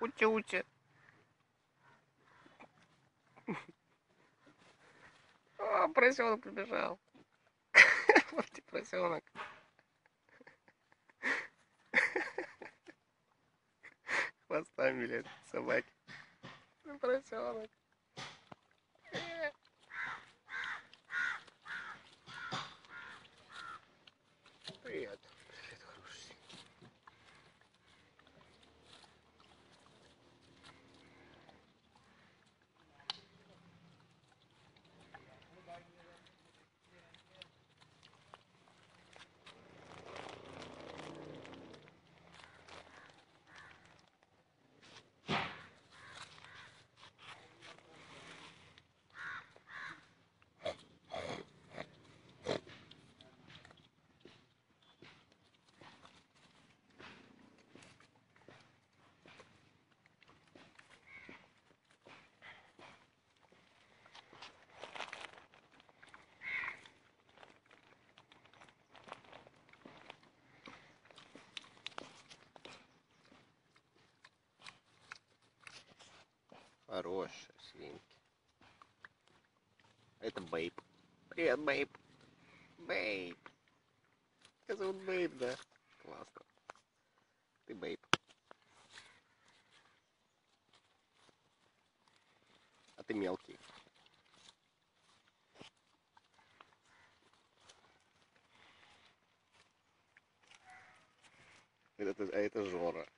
Уча-уча. О, поросенок прибежал. Вот ты поросенок. Хвостами лет собаки. Ну, поросенок. Хорошая свинки. Это Бейб. Привет, Бейб. Бейб. Тебя зовут Бейб, да? Классно. Ты Бейб. А ты мелкий. Это, а это Жора.